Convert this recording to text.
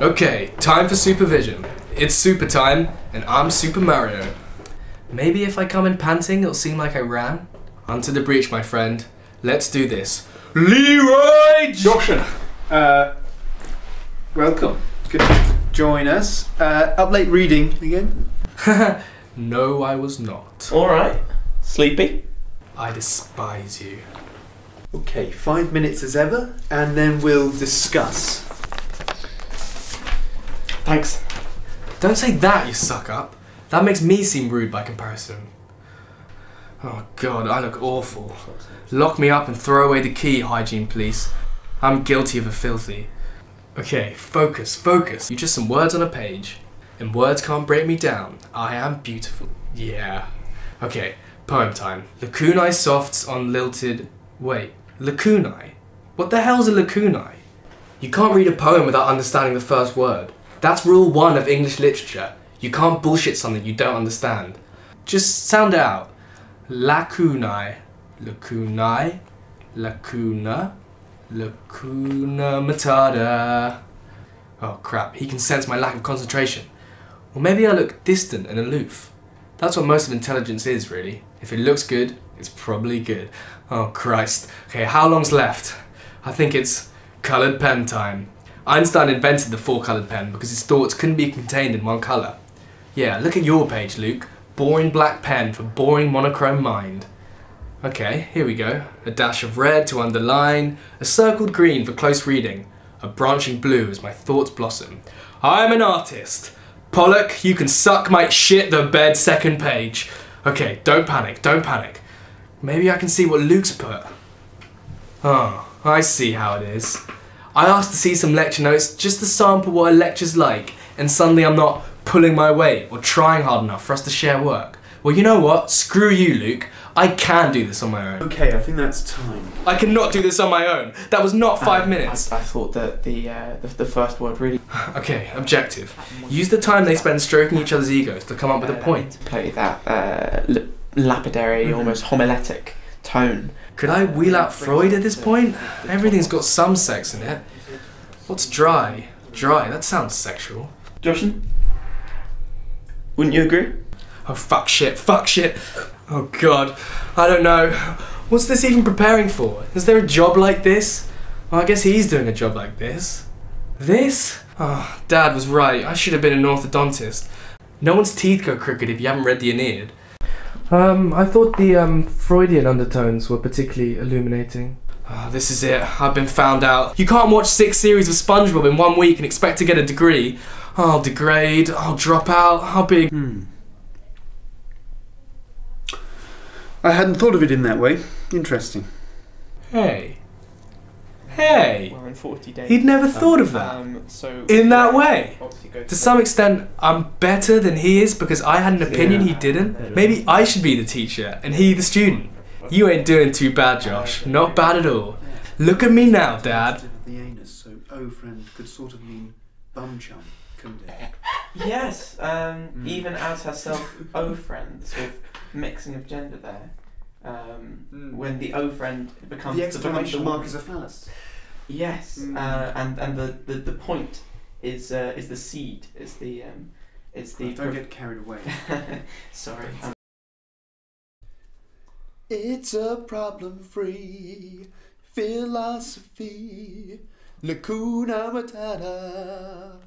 Okay, time for supervision. It's super time, and I'm Super Mario. Maybe if I come in panting, it'll seem like I ran. Onto the breach, my friend. Let's do this. Leroy! J- Joshin, uh, welcome. Good to join us. Uh, up late reading again. no, I was not. All right. Sleepy? I despise you. Okay, five minutes as ever, and then we'll discuss. Thanks. Don't say that, you suck up. That makes me seem rude by comparison. Oh god, I look awful. Lock me up and throw away the key, hygiene police. I'm guilty of a filthy. Okay, focus, focus. You just some words on a page. And words can't break me down. I am beautiful. Yeah. Okay, poem time. Lacunae softs on lilted. Wait, lacunae? What the hell's a lacunae? You can't read a poem without understanding the first word. That's rule one of English literature. You can't bullshit something you don't understand. Just sound it out. Lacunae. Lacunae. Lacuna. Lacuna matata. Oh crap, he can sense my lack of concentration. Or maybe I look distant and aloof. That's what most of intelligence is, really. If it looks good, it's probably good. Oh Christ. Okay, how long's left? I think it's coloured pen time. Einstein invented the four-coloured pen because his thoughts couldn't be contained in one colour. Yeah, look at your page, Luke. Boring black pen for boring monochrome mind. Okay, here we go. A dash of red to underline, a circled green for close reading, a branching blue as my thoughts blossom. I'm an artist. Pollock, you can suck my shit the bed second page. Okay, don't panic, don't panic. Maybe I can see what Luke's put. Oh, I see how it is. I asked to see some lecture notes just to sample what a lecture's like, and suddenly I'm not pulling my weight or trying hard enough for us to share work. Well, you know what? Screw you, Luke. I can do this on my own. Okay, I think that's time. I cannot do this on my own. That was not five Um, minutes. I, I thought that the, uh, the the first word really Okay, objective. Use the time they spend stroking each other's egos to come up with a point. play that uh, l- lapidary, Mhm. almost homiletic tone. Could I wheel out Freud at this point? Everything's got some sex in it. What's dry? Dry, that sounds sexual. Joshin, wouldn't you agree? Oh, fuck shit, fuck shit. Oh god, I don't know. What's this even preparing for? Is there a job like this? Well, I guess he's doing a job like this. This? Oh, Dad was right. I should have been an orthodontist. No one's teeth go crooked if you haven't read the Aeneid. Um, I thought the um, Freudian undertones were particularly illuminating. Ah, this is it. I've been found out. You can't watch six series of SpongeBob in one week and expect to get a degree. I'll degrade, I'll drop out, I'll be Hmm. I hadn't thought of it in that way. Interesting. Hey. Hey. Well, in 40 days. He'd never thought of that. Um, so In that way. Obviously go To some extent, I'm better than he is because I had an opinion he didn't. Maybe I should be the teacher and he the student. You ain't doing too bad, Josh. Not bad at all. Look at me now, Dad. The anus, so oh friend could sort of mean bum chum, couldn't it? Yes, um, Mm. even as herself, O friend, sort of mixing of gender there. Um, Mm. When the O friend becomes the becomes exclamation mark is a phallus. Yes, Mm. uh, and and the, the, the point is uh, is the seed is the um, is the Don't get carried away. sorry. It's a problem free philosophy. Lacuna Matata.